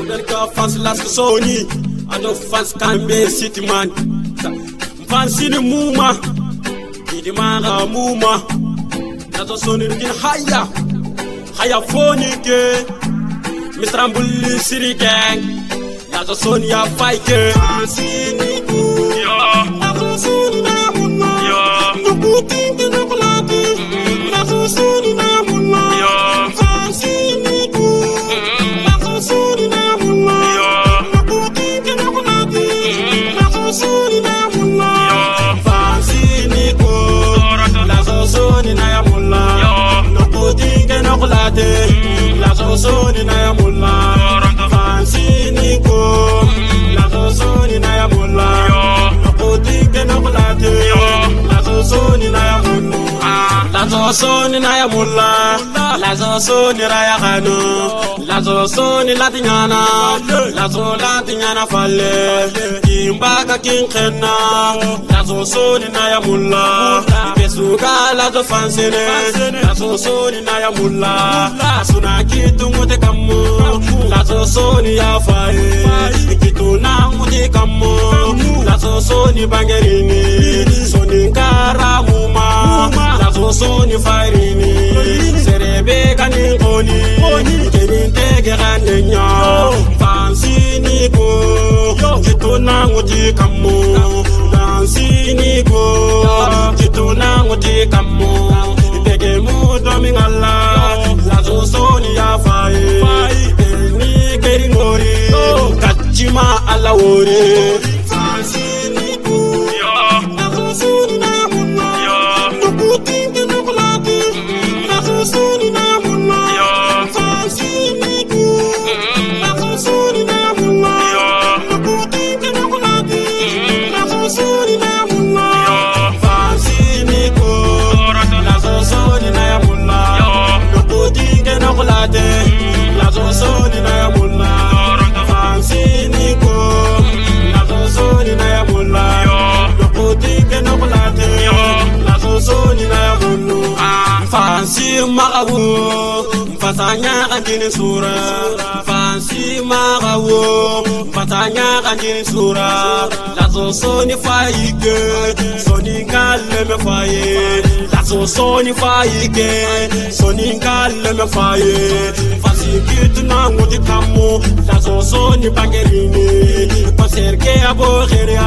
America fans last Sony. Ando fans kambe city man. Fans ni muma. Idi manga muma. Nazo Sony kin haya Haya phone ke Mr. Ambulli City Gang. Nazo Sony ya fight ke yo, yo, Sony na ya Lazo soni na ya mulla. Lazo soni raya kanu Lazo soni lati nyana Lazo lati nyana falle. Kimbaga kinkena Lazo soni na ya mulla. Besuka lazo fansene. Lazo soni na ya mulla. Asuna kitu ngute kamu Lazo soni ya faye. Kitu na ngute kamu Lazo soni bangerini mo soni farini. Serebe kanin koni kenin tege kane nya fansini ko jituna nguji kammo fansini ko na nguji kammo tege mu domi ngalla lazo soni ya fai. Ni kerin ngori kachima ala wore magawo Mfatanya kanjini sura Fansi magawo Mfatanya kanjini sura. Lazo soni faike Soni ngale me faye. Lazo soni faike Soni ngale me faye. Fansi kitu na nguti kamu Lazo soni bangerini Konserke abo gheria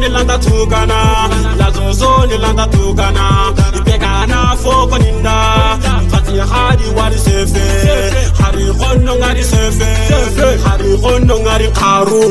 Lazo landa tukana Lazo soni landa tukana Ipekana foko ninda Fati hari wari sefe Hari kono ngari sefe Hari kono ngari karu